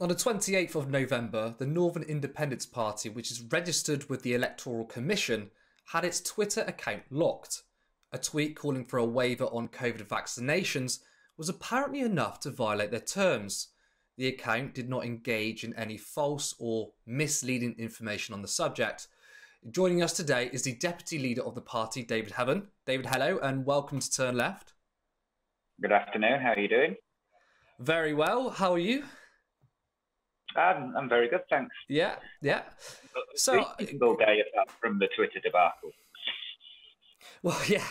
On the 28th of November, the Northern Independence Party, which is registered with the Electoral Commission, had its Twitter account locked. A tweet calling for a waiver on COVID vaccinations was apparently enough to violate their terms. The account did not engage in any false or misleading information on the subject. Joining us today is the deputy leader of the party, David Heaven. David, hello, and welcome to Turn Left. Good afternoon. How are you doing? Very well. How are you? I'm, I'm very good, thanks. Yeah, yeah. So, single day apart from the Twitter debacle. Well, yeah,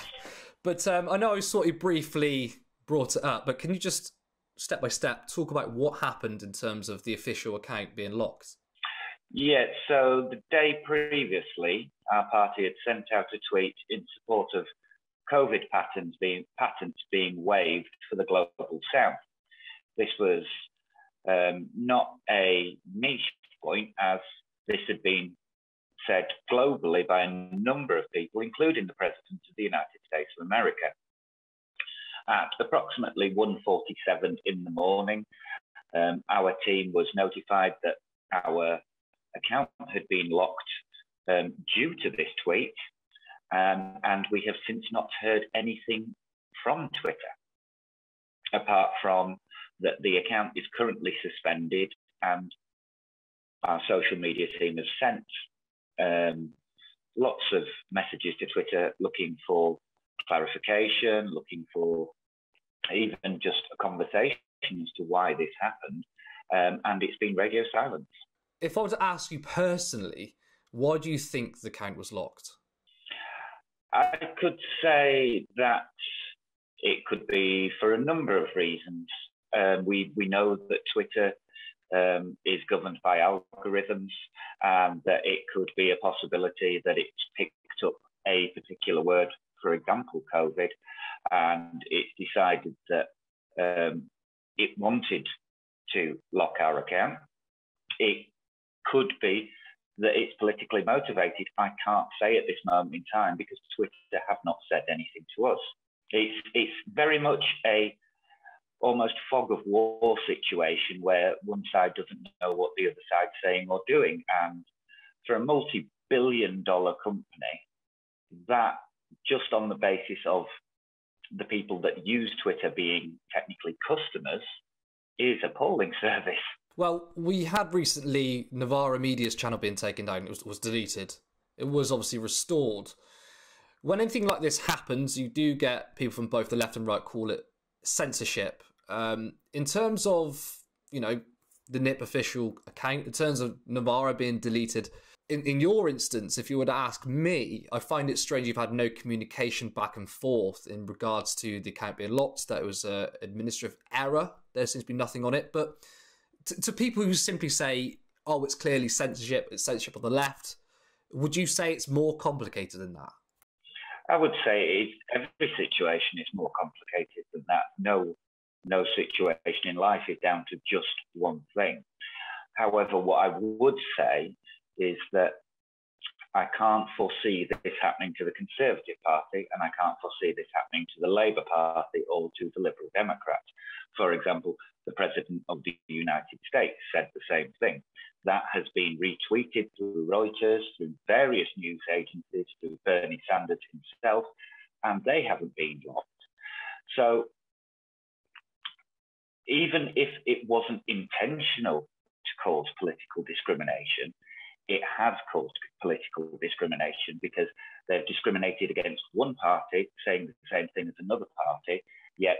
but um, I know I sort of briefly brought it up, but can you just step by step talk about what happened in terms of the official account being locked? Yeah, so the day previously, our party had sent out a tweet in support of COVID patents being patents being waived for the global south. This was um, not a niche point, as this had been said globally by a number of people, including the President of the United States of America. At approximately 1.47 in the morning, um, our team was notified that our account had been locked um, due to this tweet, um, and we have since not heard anything from Twitter, apart from that the account is currently suspended and our social media team has sent um, lots of messages to Twitter looking for clarification, looking for even just a conversation as to why this happened. Um, and it's been radio silence. If I were to ask you personally, why do you think the account was locked? I could say that it could be for a number of reasons. Um, we we know that Twitter um, is governed by algorithms, and that it could be a possibility that it's picked up a particular word, for example, COVID, and it decided that um, it wanted to lock our account. It could be that it's politically motivated. I can't say at this moment in time because Twitter have not said anything to us. It's it's very much a almost fog of war situation where one side doesn't know what the other side's saying or doing. And for a multi billion dollar company, that just on the basis of the people that use Twitter being technically customers is appalling service. Well, we had recently Novara Media's channel being taken down. It was, was deleted. It was obviously restored. When anything like this happens, you do get people from both the left and right call it censorship. Um, in terms of you know the NIP official account, in terms of Novara being deleted, in, in your instance, if you were to ask me, I find it strange you've had no communication back and forth in regards to the account being locked. That it was an administrative error. There seems to be nothing on it. But to, to people who simply say, "Oh, it's clearly censorship. It's censorship on the left," would you say it's more complicated than that? I would say every situation is more complicated than that. No no situation in life is down to just one thing. However, what I would say is that I can't foresee this happening to the Conservative Party, and I can't foresee this happening to the Labour Party or to the Liberal Democrats. For example, the President of the United States said the same thing. That has been retweeted through Reuters, through various news agencies, through Bernie Sanders himself, and they haven't been blocked. So even if it wasn't intentional to cause political discrimination, it has caused political discrimination because they've discriminated against one party saying the same thing as another party, yet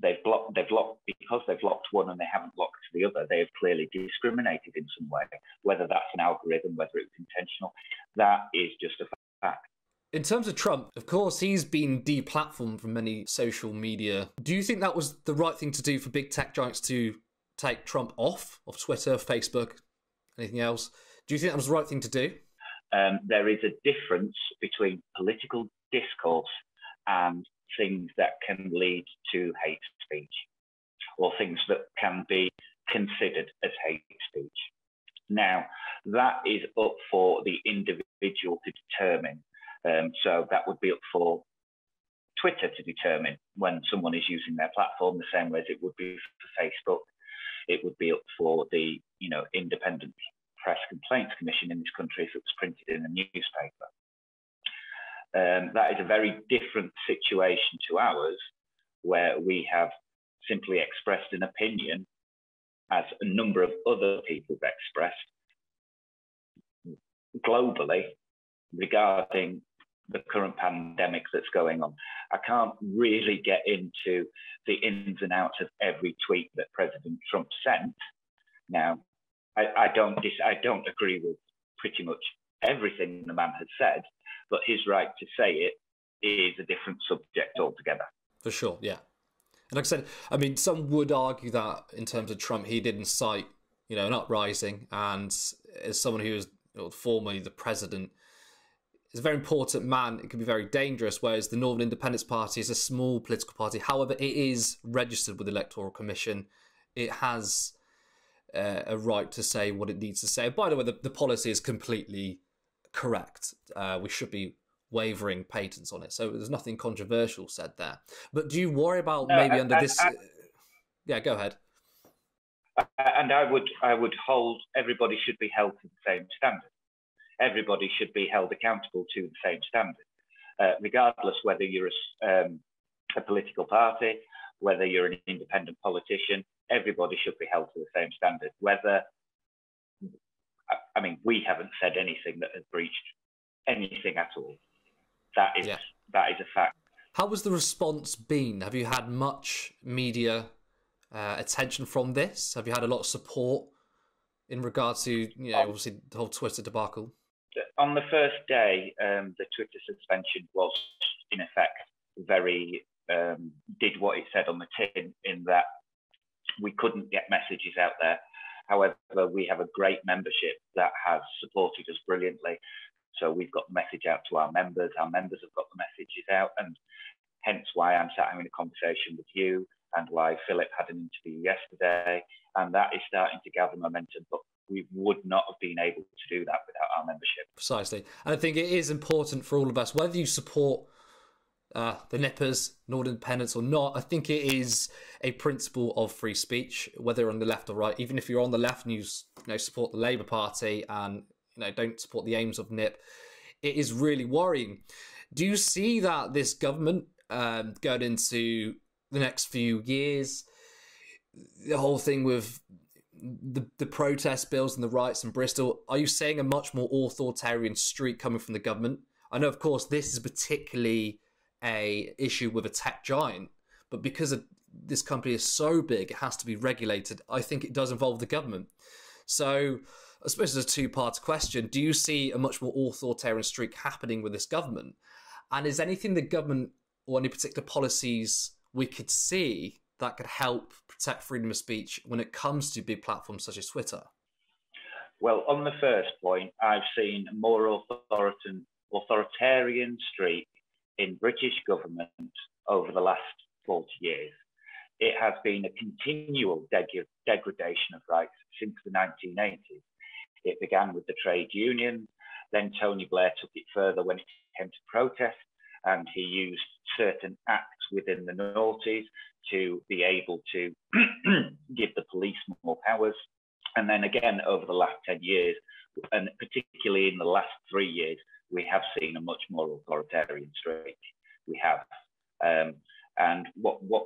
they've blocked they've locked because they've locked one and they haven't locked the other, they have clearly discriminated in some way, whether that's an algorithm, whether it's intentional, that is just a fact. In terms of Trump, of course, he's been deplatformed from many social media. Do you think that was the right thing to do for big tech giants to take Trump off of Twitter, Facebook, anything else? Do you think that was the right thing to do? Um, there is a difference between political discourse and things that can lead to hate speech or things that can be considered as hate speech. Now, that is up for the individual to determine um, so that would be up for Twitter to determine when someone is using their platform the same way as it would be for Facebook. it would be up for the you know independent press complaints commission in this country if it was printed in a newspaper. Um, that is a very different situation to ours, where we have simply expressed an opinion, as a number of other people have expressed globally regarding the current pandemic that's going on. I can't really get into the ins and outs of every tweet that President Trump sent. Now, I, I don't dis- I don't agree with pretty much everything the man has said, but his right to say it is a different subject altogether. For sure, yeah. And like I said, I mean, some would argue that in terms of Trump, he didn't incite, you know, an uprising, and as someone who was you know, formerly the president, is a very important man. It can be very dangerous. Whereas the Northern Independence Party is a small political party. However, it is registered with the Electoral Commission. It has uh, a right to say what it needs to say. By the way, the, the policy is completely correct. Uh, we should be wavering patents on it. So there's nothing controversial said there. But do you worry about no, maybe under this? yeah, go ahead. And I would, I would hold everybody should be held to the same standard. Everybody should be held accountable to the same standard, uh, regardless whether you're a, um, a political party, whether you're an independent politician. Everybody should be held to the same standard. Whether, I mean, we haven't said anything that has breached anything at all. That is yeah. that is a fact. How has the response been? Have you had much media uh, attention from this? Have you had a lot of support in regard to you know obviously the whole Twitter debacle? On the first day, um, the Twitter suspension was in effect very um, did what it said on the tin in that we couldn't get messages out there. However, we have a great membership that has supported us brilliantly. So we've got the message out to our members. Our members have got the messages out, and hence why I'm sat having a conversation with you and why Philip had an interview yesterday. And that is starting to gather momentum. But we would not have been able to do that without our membership. Precisely. And I think it is important for all of us, whether you support uh, the Nippers, Northern Independence or not, I think it is a principle of free speech, whether on the left or right. Even if you're on the left and you, you know, support the Labour Party and you know don't support the aims of NIP, it is really worrying. Do you see that this government um, going into the next few years, the whole thing with the the protest bills and the riots in Bristol, are you seeing a much more authoritarian streak coming from the government? I know, of course, this is particularly a issue with a tech giant, but because of, this company is so big, it has to be regulated. I think it does involve the government. So I suppose it's a two part question. Do you see a much more authoritarian streak happening with this government? And is anything the government or any particular policies we could see that could help protect freedom of speech when it comes to big platforms such as Twitter? Well, on the first point, I've seen a more authoritarian streak in British government over the last 40 years. It has been a continual deg- degradation of rights since the 1980s. It began with the trade unions. Then Tony Blair took it further when it came to protest, and he used certain acts within the noughties to be able to give the police more powers. And then again, over the last 10 years, and particularly in the last three years, we have seen a much more authoritarian streak. We have. Um, and what, what,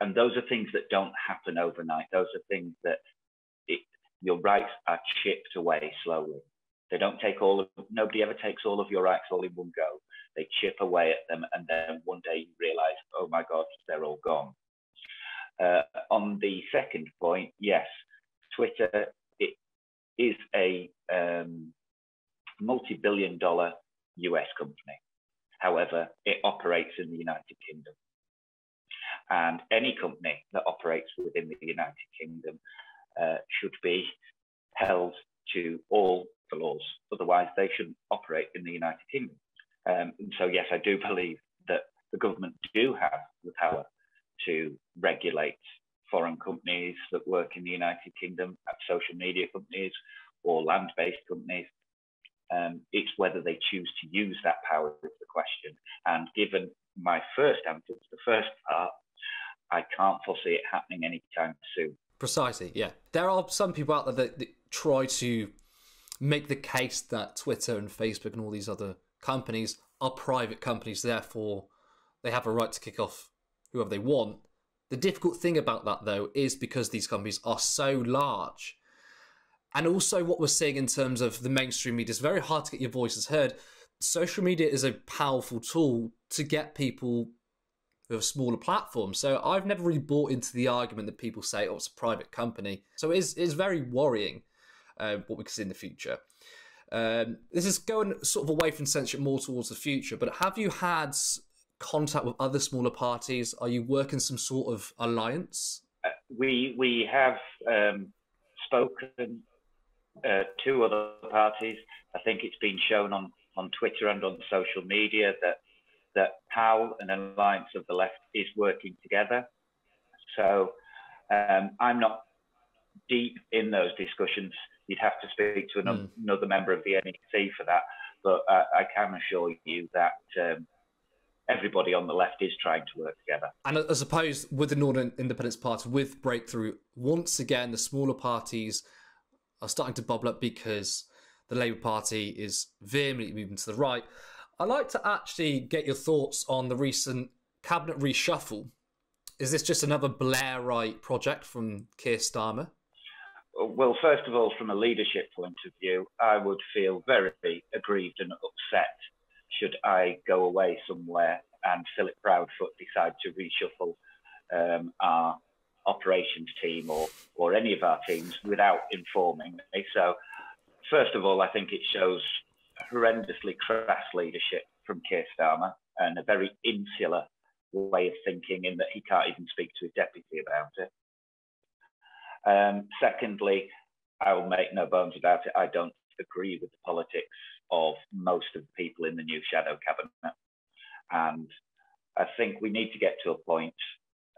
and those are things that don't happen overnight. Those are things that your rights are chipped away slowly. They don't take all of, nobody ever takes all of your rights all in one go. They chip away at them, and then one day you realize, oh my God, they're all gone. Uh, on the second point, yes, Twitter it is a um, multi-billion dollar US company. However, it operates in the United Kingdom. And any company that operates within the United Kingdom uh, should be held to all the laws. Otherwise, they shouldn't operate in the United Kingdom. Um, and so, yes, I do believe that the government do have the power to regulate foreign companies that work in the United Kingdom, social media companies or land-based companies. Um, it's whether they choose to use that power is the question. And given my first answer to the first part, I can't foresee it happening anytime soon. Precisely, yeah. There are some people out there that, that try to make the case that Twitter and Facebook and all these other companies are private companies, therefore they have a right to kick off whoever they want. The difficult thing about that, though, is because these companies are so large. And also, what we're seeing in terms of the mainstream media is very hard to get your voices heard. Social media is a powerful tool to get people with a smaller platforms. So I've never really bought into the argument that people say, oh, it's a private company. So it is, it is very worrying uh, what we can see in the future. Um, this is going sort of away from censorship more towards the future, but have you had contact with other smaller parties? Are you working some sort of alliance? Uh, we we have um, spoken uh, to other parties. I think it's been shown on, on Twitter and on social media that that PAL, an alliance of the left, is working together. So um, I'm not deep in those discussions. You'd have to speak to another, mm. another member of the NEC for that. But uh, I can assure you that um, everybody on the left is trying to work together. And I suppose with the Northern Independence Party, with Breakthrough, once again, the smaller parties are starting to bubble up because the Labour Party is vehemently moving to the right. I'd like to actually get your thoughts on the recent cabinet reshuffle. Is this just another Blairite project from Keir Starmer? Well, first of all, from a leadership point of view, I would feel very aggrieved and upset should I go away somewhere and Philip Proudfoot decide to reshuffle um, our operations team or, or any of our teams without informing me. So, first of all, I think it shows horrendously crass leadership from Keir Starmer and a very insular way of thinking in that he can't even speak to his deputy about it. Um, secondly, I will make no bones about it. I don't agree with the politics of most of the people in the new shadow cabinet. And I think we need to get to a point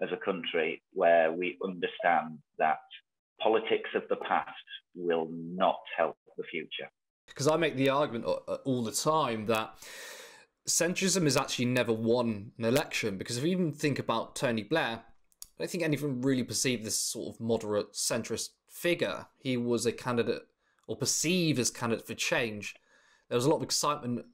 as a country where we understand that politics of the past will not help the future. Because I make the argument all the time that centrism has actually never won an election. Because if you even think about Tony Blair, I don't think anyone really perceived this sort of moderate centrist figure. He was a candidate or perceived as candidate for change. There was a lot of excitement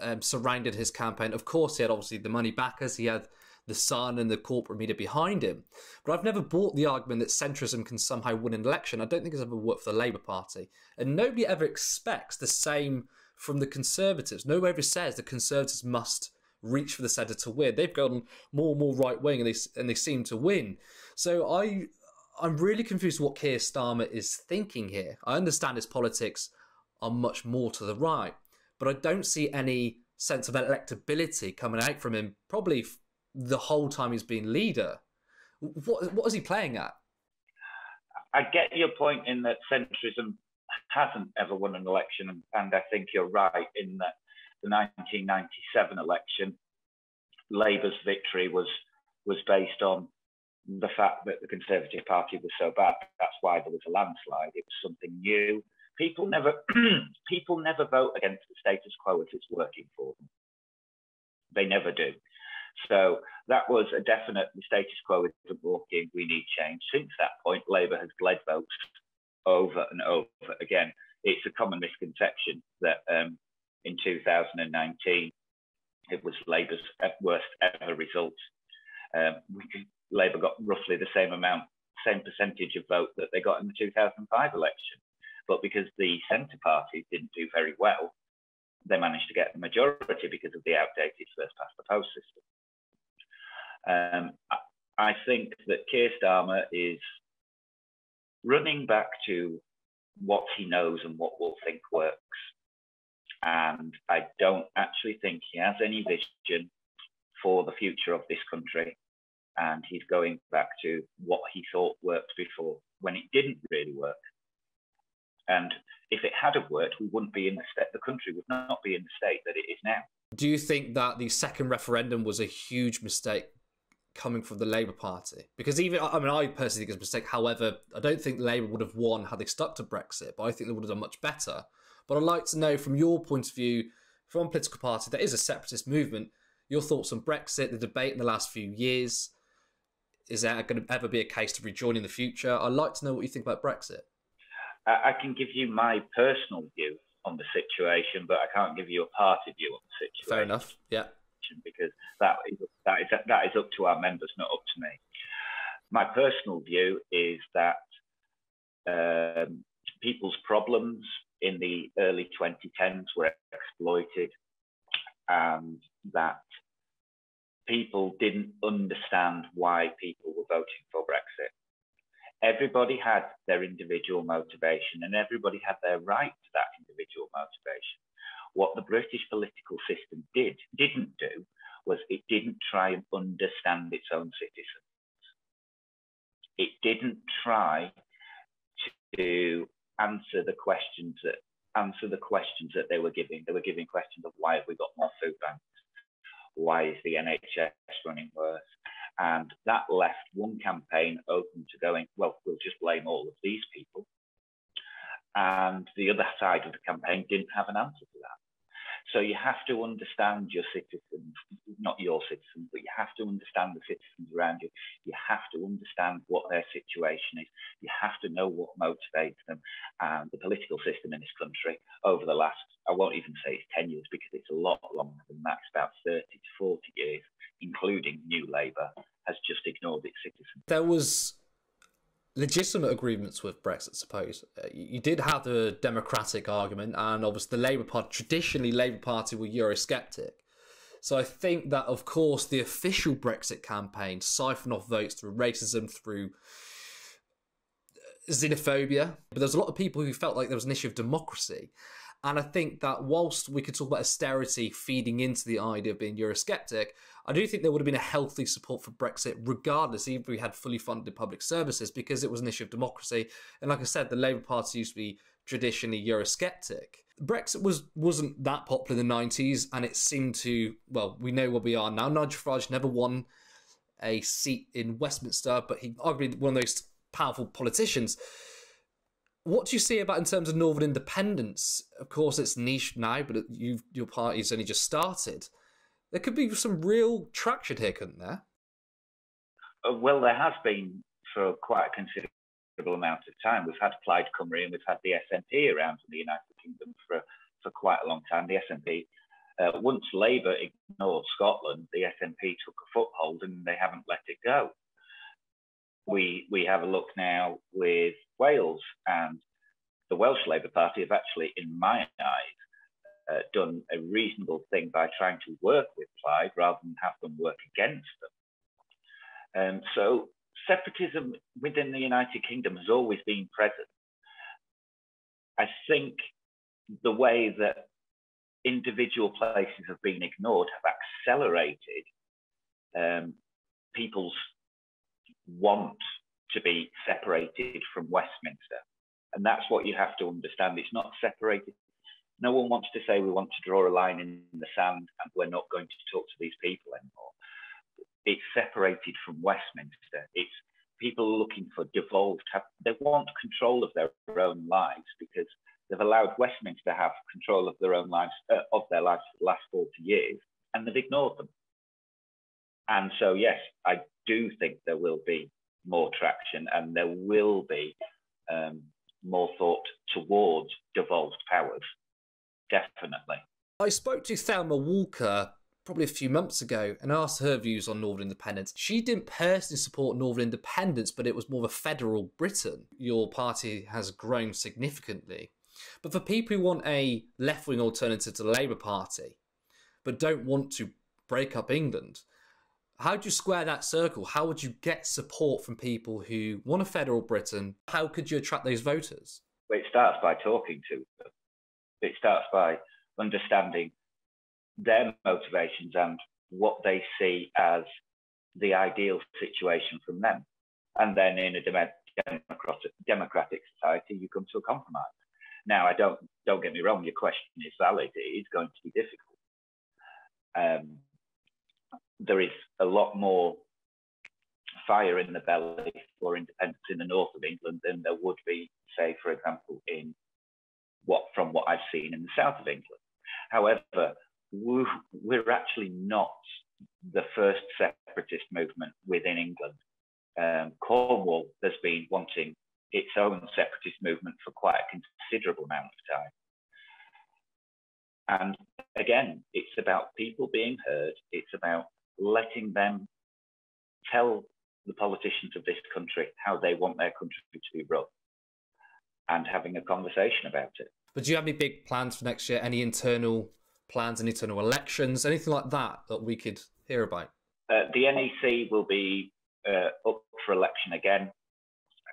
um, surrounded his campaign. Of course, he had obviously the money backers. He had the Sun and the corporate media behind him. But I've never bought the argument that centrism can somehow win an election. I don't think it's ever worked for the Labour Party. And nobody ever expects the same from the Conservatives. Nobody ever says the Conservatives must reach for the centre to win. They've gone more and more right wing and they, and they seem to win. So I, I'm really confused what Keir Starmer is thinking here. I understand his politics are much more to the right, but I don't see any sense of electability coming out from him probably the whole time he's been leader. What what is he playing at? I get your point in that centrism hasn't ever won an election, and I think you're right in that the 1997 election, Labour's victory was was based on the fact that the Conservative Party was so bad. That's why there was a landslide. It was something new. People never people never vote against the status quo if it's working for them. They never do. So that was a definite the status quo isn't working, we need change. Since that point, Labour has bled votes over and over again. It's a common misconception that um, in 2019 it was Labour's worst ever result. Um, could, Labour got roughly the same amount, same percentage of vote that they got in the 2005 election. But because the centre parties didn't do very well, they managed to get the majority because of the outdated first past the post system. Um, I think that Keir Starmer is running back to what he knows and what will think works. And I don't actually think he has any vision for the future of this country. And he's going back to what he thought worked before when it didn't really work. And if it had have worked, we wouldn't be in the state, the country would not be in the state that it is now. Do you think that the second referendum was a huge mistake coming from the Labour Party. Because even, I mean, I personally think it's a mistake. However, I don't think Labour would have won had they stuck to Brexit, but I think they would have done much better. But I'd like to know from your point of view, from a political party that is a separatist movement, your thoughts on Brexit, the debate in the last few years. Is there going to ever be a case to rejoin in the future? I'd like to know what you think about Brexit. I can give you my personal view on the situation, but I can't give you a party view on the situation. Fair enough. Yeah. Because that is that is that is up to our members, not up to me. My personal view is that um, people's problems in the early 2010s were exploited, and that people didn't understand why people were voting for Brexit. Everybody had their individual motivation and everybody had their right to that individual motivation. What the British political system did, didn't do, was it didn't try and understand its own citizens. It didn't try to answer the questions that answer the questions that they were giving. They were giving questions of why have we got more food banks? why is the NHS running worse? And that left one campaign open to going, well, we'll just blame all of these people. And the other side of the campaign didn't have an answer to that. So you have to understand your citizens, not your citizens, but you have to understand the citizens around you. You have to understand what their situation is. You have to know what motivates them. And the political system in this country over the last, I won't even say it's 10 years because it's a lot longer than that, it's about 30 to 40 years, including New Labour, has just ignored its citizens. There was legitimate agreements with Brexit, suppose. Uh, you did have the democratic argument, and obviously the Labour Party, traditionally, Labour Party were Eurosceptic. So I think that, of course, the official Brexit campaign siphoned off votes through racism, through uh, xenophobia. But there's a lot of people who felt like there was an issue of democracy. And I think that whilst we could talk about austerity feeding into the idea of being Eurosceptic, I do think there would have been a healthy support for Brexit, regardless, even if we had fully funded public services, because it was an issue of democracy. And like I said, the Labour Party used to be traditionally Eurosceptic. Brexit was wasn't that popular in the nineties, and it seemed to well, we know where we are now. Nigel Farage never won a seat in Westminster, but he arguably one of the most powerful politicians. What do you see about in terms of Northern independence? Of course, it's niche now, but you your party's only just started. There could be some real traction here, couldn't there? Uh, well, there has been for quite a considerable amount of time. We've had Plaid Cymru and we've had the SNP around in the United Kingdom for, for quite a long time. The SNP, uh, once Labour ignored Scotland, the SNP took a foothold and they haven't let it go. We, we have a look now with Wales and the Welsh Labour Party have actually, in my eyes, uh, done a reasonable thing by trying to work with Plaid rather than have them work against them. Um, so separatism within the United Kingdom has always been present. I think the way that individual places have been ignored have accelerated um, people's want to be separated from Westminster. And that's what you have to understand. It's not separated no one wants to say we want to draw a line in the sand and we're not going to talk to these people anymore. It's separated from Westminster. It's people looking for devolved, they want control of their own lives because they've allowed Westminster to have control of their own lives, uh, of their lives for the last 40 years, and they've ignored them. And so, yes, I do think there will be more traction and there will be um, more thought towards devolved powers definitely. I spoke to Thelma Walker probably a few months ago and asked her views on Northern independence. She didn't personally support Northern independence, but it was more of a federal Britain. Your party has grown significantly. But for people who want a left wing alternative to the Labour Party, but don't want to break up England, how do you square that circle? How would you get support from people who want a federal Britain? How could you attract those voters? Well, it starts by talking to them it starts by understanding their motivations and what they see as the ideal situation from them. And then in a democratic, democratic society, you come to a compromise. Now, I don't don't get me wrong. Your question is valid. It is going to be difficult. Um, there is a lot more fire in the belly for independence in the north of England than there would be, say, for example, in what from what I've seen in the south of England. However, we're actually not the first separatist movement within England. um, Cornwall has been wanting its own separatist movement for quite a considerable amount of time. And again, it's about people being heard. It's about letting them tell the politicians of this country how they want their country to be run and having a conversation about it. But do you have any big plans for next year? Any internal plans, any internal elections, anything like that that we could hear about? Uh, the NEC will be uh, up for election again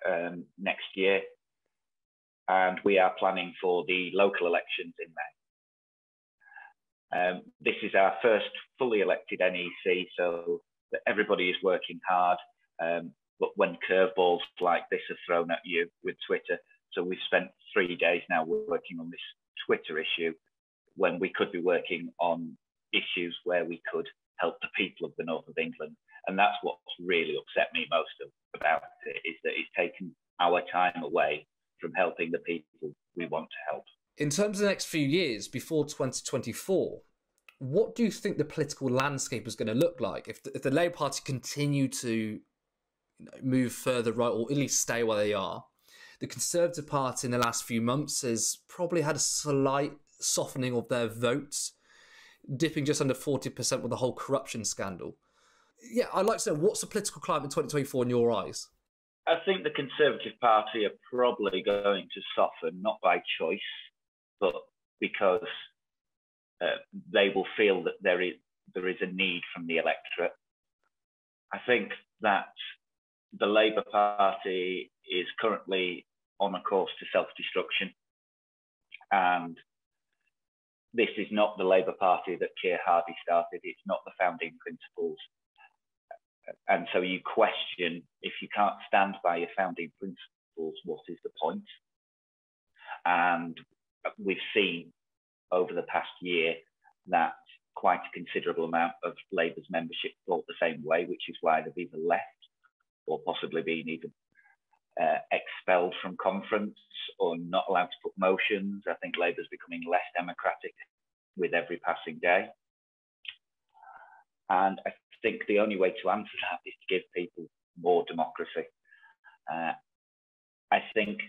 um, next year, and we are planning for the local elections in May. Um, this is our first fully elected NEC, so everybody is working hard. Um, but when curveballs like this are thrown at you with Twitter, so we've spent three days now working on this Twitter issue when we could be working on issues where we could help the people of the north of England. And that's what's really upset me most about it is that it's taken our time away from helping the people we want to help. In terms of the next few years before 2024, what do you think the political landscape is going to look like if the, if the Labour Party continue to you know, move further right or at least stay where they are? The Conservative Party in the last few months has probably had a slight softening of their votes, dipping just under 40% with the whole corruption scandal. Yeah, I'd like to know what's the political climate in 2024 in your eyes? I think the Conservative Party are probably going to soften, not by choice, but because uh, they will feel that there is there is a need from the electorate. I think that the Labour Party is currently on a course to self-destruction, and this is not the Labour Party that Keir Hardie started. It's not the founding principles. And so you question if you can't stand by your founding principles, what is the point? And we've seen over the past year that quite a considerable amount of Labour's membership thought the same way, which is why they've either left or possibly been even uh, expelled from conference or not allowed to put motions. I think Labour's becoming less democratic with every passing day. And I think the only way to answer that is to give people more democracy. Uh, I think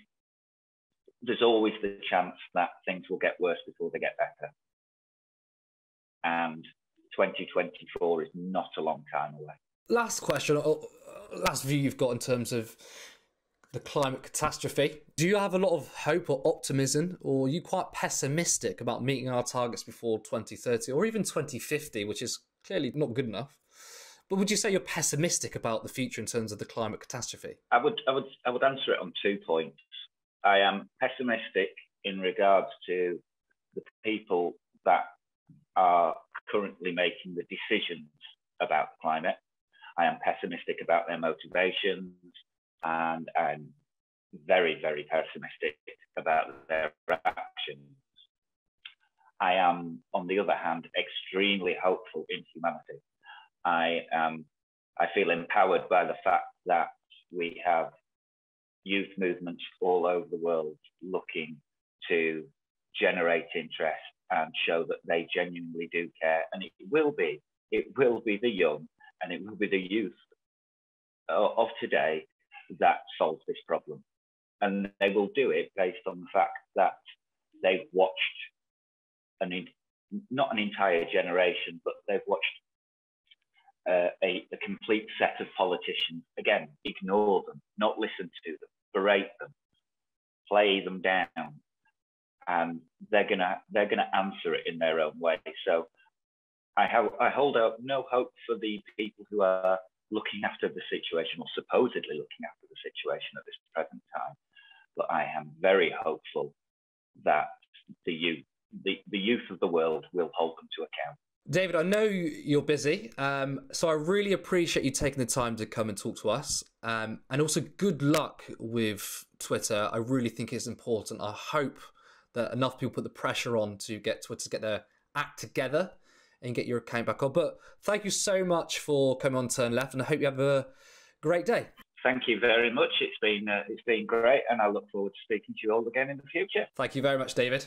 there's always the chance that things will get worse before they get better. And 2024 is not a long time away. Last question, uh, last view you've got in terms of the climate catastrophe. Do you have a lot of hope or optimism, or are you quite pessimistic about meeting our targets before 2030 or even 2050, which is clearly not good enough? But would you say you're pessimistic about the future in terms of the climate catastrophe? I would, I would, I would answer it on two points. I am pessimistic in regards to the people that are currently making the decisions about the climate. I am pessimistic about their motivations and I'm very, very pessimistic about their actions. I am, on the other hand, extremely hopeful in humanity. I um, I feel empowered by the fact that we have youth movements all over the world looking to generate interest and show that they genuinely do care. And it will be, it will be the young and it will be the youth of today that solves this problem. And they will do it based on the fact that they've watched an not an entire generation, but they've watched uh, a, a, complete set of politicians again ignore them, not listen to them, berate them, play them down, and they're gonna they're gonna answer it in their own way. So I have I hold out no hope for the people who are looking after the situation or supposedly looking after the situation at this present time, but I am very hopeful that the youth the, the youth of the world will hold them to account. David, I know you're busy, um, so I really appreciate you taking the time to come and talk to us. Um, and also, good luck with Twitter. I really think it's important. I hope that enough people put the pressure on to get Twitter to get their act together and get your account back on. But thank you so much for coming on Turn Left, and I hope you have a great day. Thank you very much. It's been uh, it's been great, and I look forward to speaking to you all again in the future. Thank you very much, David.